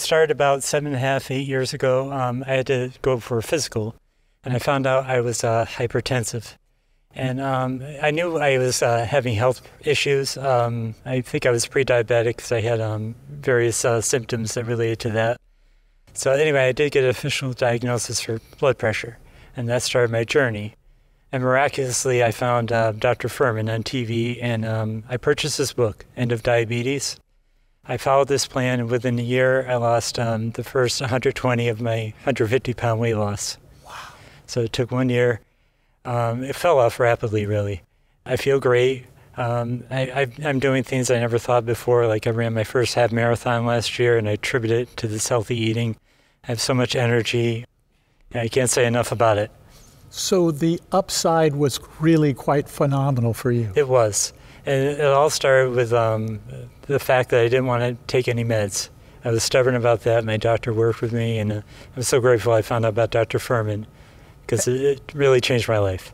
started about seven and a half, eight years ago. Um, I had to go for a physical, and I found out I was uh, hypertensive. And um, I knew I was uh, having health issues. Um, I think I was pre diabetic because I had um, various uh, symptoms that related to that. So, anyway, I did get an official diagnosis for blood pressure, and that started my journey. And miraculously, I found uh, Dr. Fuhrman on TV, and um, I purchased this book, End of Diabetes. I followed this plan, and within a year, I lost um, the first 120 of my 150 pound weight loss. Wow. So it took one year. Um, it fell off rapidly, really. I feel great. Um, I, am doing things I never thought before. Like I ran my first half marathon last year, and I attribute it to this healthy eating. I have so much energy. I can't say enough about it. So the upside was really quite phenomenal for you. It was. And it all started with um, the fact that I didn't want to take any meds. I was stubborn about that. My doctor worked with me, and uh, I'm so grateful I found out about Dr. Fuhrman because it, it really changed my life.